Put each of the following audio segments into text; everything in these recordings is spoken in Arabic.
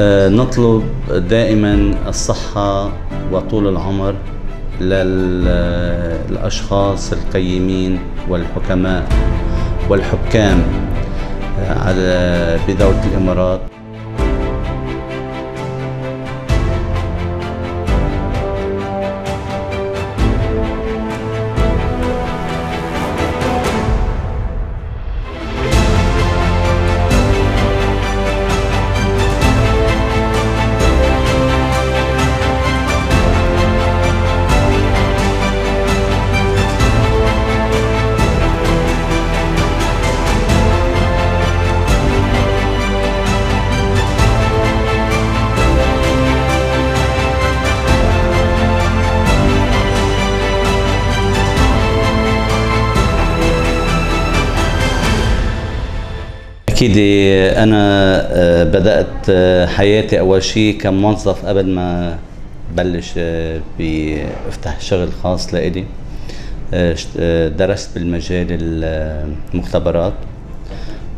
آه، نطلب دائما الصحة وطول العمر للأشخاص القيمين والحكماء والحكام آه، على بدولة الإمارات. أكيد أنا آه، بدأت آه، حياتي أول شيء كموظف قبل ما بلش آه، بافتح شغل خاص لإلي. درست بالمجال المختبرات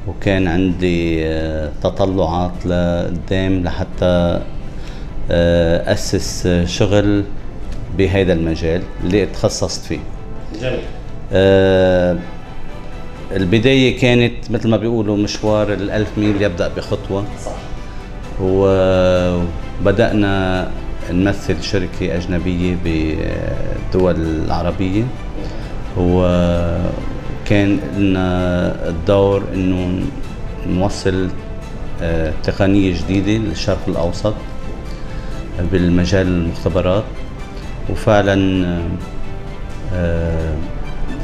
وكان عندي تطلعات لقدام لحتى أسس شغل بهذا المجال اللي تخصصت فيه. جميل. البداية كانت مثل ما بيقولوا مشوار الألف ميل يبدأ بخطوة. صح وبدأنا نمثل شركة أجنبية بالدول العربية. وكان لنا الدور إنه نوصل آه، تقنية جديدة للشرق الأوسط بالمجال المختبرات. وفعلا آه،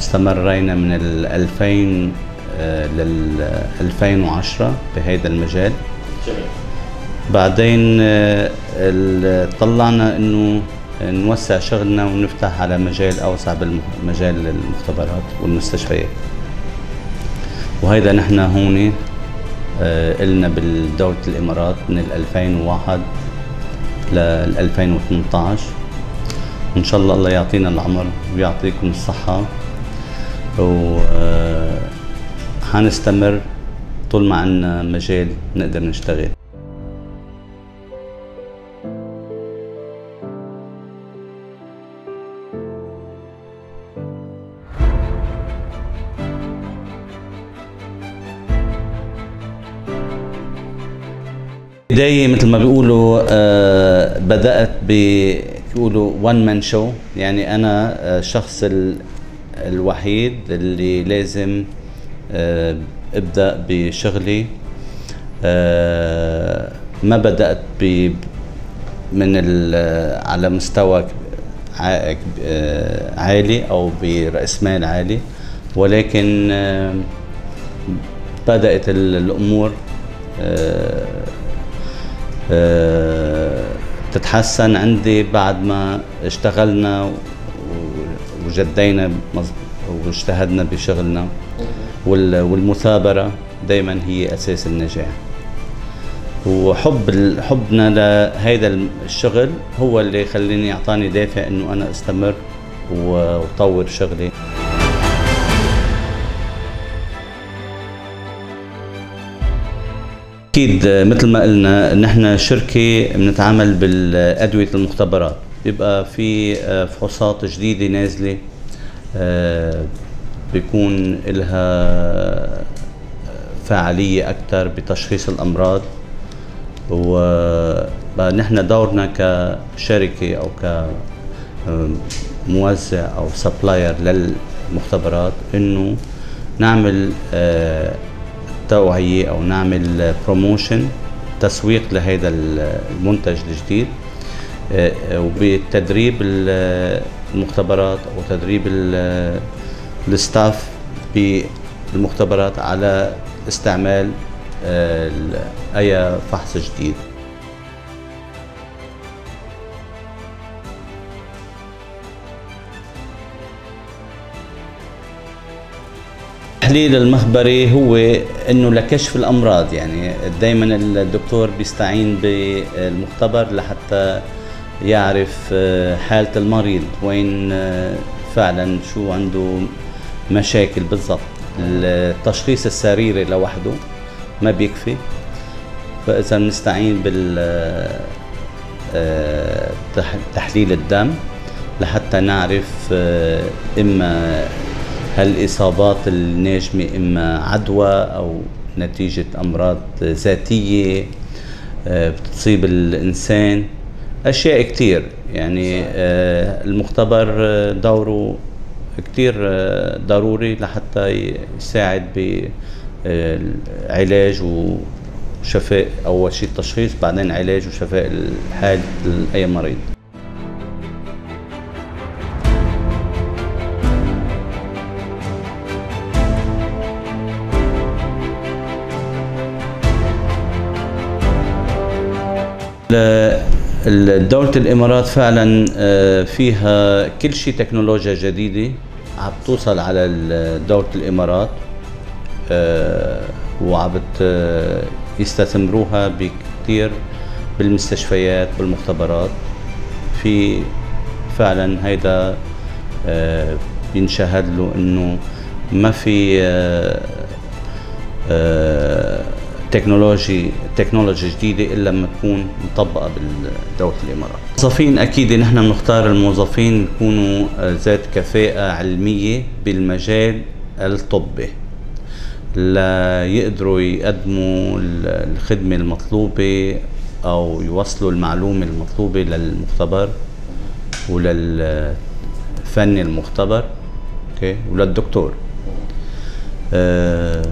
استمرينا من ال 2000 آه، لل 2010 بهذا المجال. جميل. بعدين آه، طلعنا إنه نوسع شغلنا ونفتح على مجال أوسع بالمجال المختبرات والمستشفيات. وهيدا نحن هون آه، إلنا بدولة الإمارات من 2001 ل 2018 وإن شاء الله الله يعطينا العمر ويعطيكم الصحة. وحنستمر آه، طول ما عندنا مجال نقدر نشتغل. بداية مثل ما بيقولوا آه بدأت بيقولوا وان مان شو يعني أنا آه شخص الوحيد اللي لازم آه، ابدأ بشغلي. آه، ما بدأت ب من على مستوى آه، عالي أو برأس مال عالي. ولكن بدأت الأمور تتحسن عندي بعد ما اشتغلنا وجدينا واجتهدنا بشغلنا. والمثابرة دائما هي أساس النجاح. وحب حبنا لهذا الشغل هو اللي خليني يعطاني دافع إنه أنا أستمر وطور شغلي. أكيد مثل ما قلنا نحن شركة بنتعامل بالأدوية المختبرات. بيبقى في آه، فحوصات جديدة نازلة آه، بيكون لها فعالية أكثر بتشخيص الأمراض. ونحن دورنا كشركة أو كموزع أو سبلاير للمختبرات إنه نعمل آه، توعية أو نعمل promotion تسويق لهذا المنتج الجديد. آه، وبتدريب المختبرات أو تدريب ال staff بالمختبرات على استعمال آه، أي فحص جديد. التحليل المخبري هو إنه لكشف الأمراض يعني دائما الدكتور بيستعين بالمختبر لحتى يعرف آه، حالة المريض وين آه، فعلا شو عنده مشاكل بالضبط. التشخيص السريري لوحده ما بيكفي. فإذا بنستعين بال آه، تح- تحليل الدم لحتى نعرف إما هالاصابات الناجمه إما عدوى أو نتيجة أمراض ذاتية آه، بتصيب الإنسان. أشياء كتير. يعني آه، المختبر آه، دوره كتير آه، ضروري لحتى يساعد بالعلاج وشفاء أول شيء التشخيص بعدين علاج وشفاء الحال لأي مريض. ال- دولة الإمارات فعلا آه، فيها كل شيء تكنولوجيا جديدة عم توصل على دولة الإمارات آه، وعم آه، يستثمروها بكثير بالمستشفيات بالمختبرات. في فعلا هيدا بينشهد له إنه ما في تكنولوجي تكنولوجي جديدة إلا لما تكون مطبقة بدوله الإمارات. الموظفين أكيد نحن بنختار الموظفين يكونوا ذات كفاءة علمية بالمجال الطبي. لا يقدروا يقدموا ال- الخدمة المطلوبة أو يوصلوا المعلومة المطلوبة للمختبر وللفن المختبر okay وللدكتور. آه،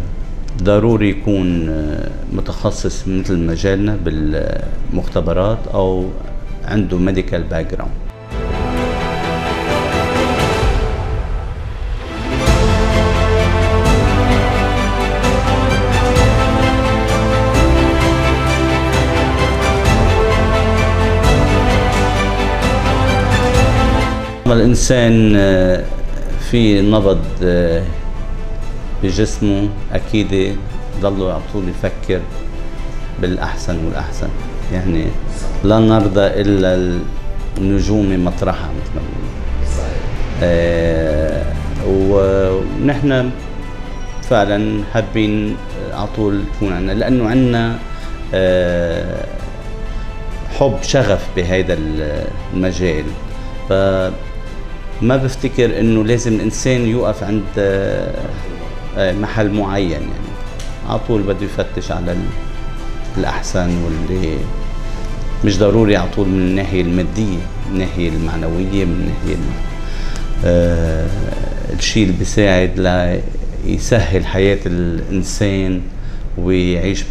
ضروري يكون آه، متخصص مثل مجالنا بالمختبرات أو عنده medical background الإنسان آه، في نبض آه، بجسمه أكيد ضله على طول يفكر بالأحسن والأحسن. يعني لا نرضى إلا النجوم مطرحها مثل ما بيقولوا. آه ونحن فعلا حابين على طول تكون عندنا لأنه عندنا آه حب شغف بهذا المجال. فما بفتكر إنه لازم الإنسان يوقف عند آه، محل معين يعني. على طول بده يفتش على ال- الأحسن واللي مش ضروري على طول من الناحية المادية من الناحية المعنوية من الناحية ال- آه الشيء اللي بيساعد ليسهل حياة الإنسان ويعيش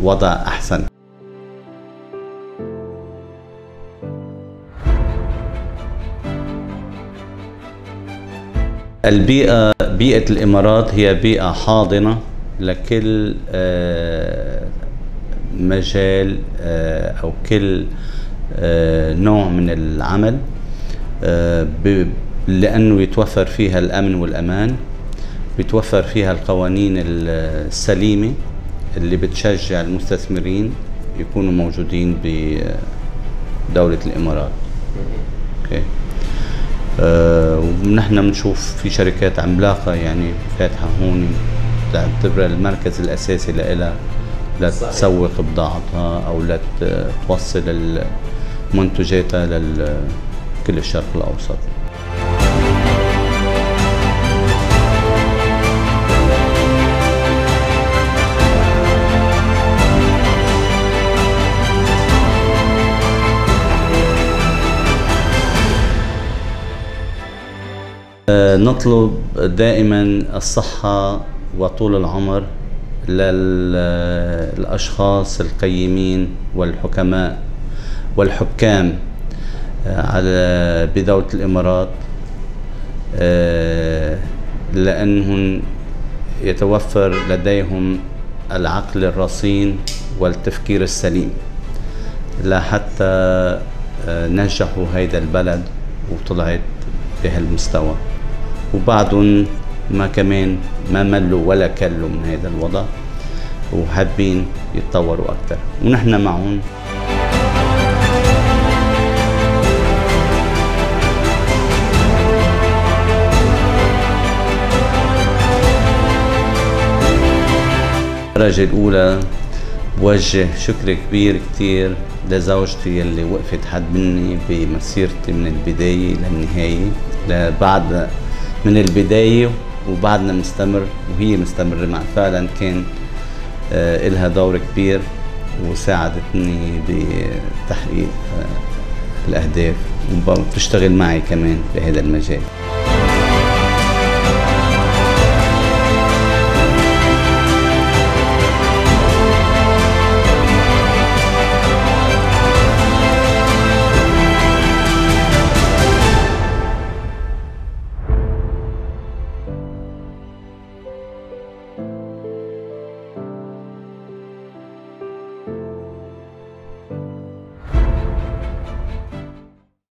بوضع أحسن. البيئة بيئة الإمارات هي بيئة حاضنة لكل آه، مجال آه، أو كل آه، نوع من العمل لأنه يتوفر فيها الأمن والأمان بيتوفر فيها القوانين السليمة اللي بتشجع المستثمرين يكونوا موجودين بدولة الإمارات. آه، ونحن بنشوف في شركات عملاقة يعني فاتحة هون تعتبرها المركز الأساسي لإلها لتسوق بضاعتها أو لتوصل منتجاتها لكل الشرق الأوسط. نطلب دائما الصحة وطول العمر للأشخاص القيمين والحكماء والحكام آه، على بدولة الإمارات آه، لأنهم يتوفر لديهم العقل الرصين والتفكير السليم. لحتى آه، نجحوا هيدا البلد وطلعت بهالمستوى. وبعدهم ما كمان ما ملوا ولا كلوا من هذا الوضع وحابين يتطوروا أكثر ونحن معهم. الدرجة الأولى بوجه شكر كبير كتير لزوجتي اللي وقفت حد مني بمسيرتي من البداية للنهاية. لبعد من البداية وبعدنا مستمر وهي مستمرة مع فعلا كان آه، إلها دور كبير وساعدتني بتحقيق آه، الأهداف وبتشتغل معي كمان بهذا المجال.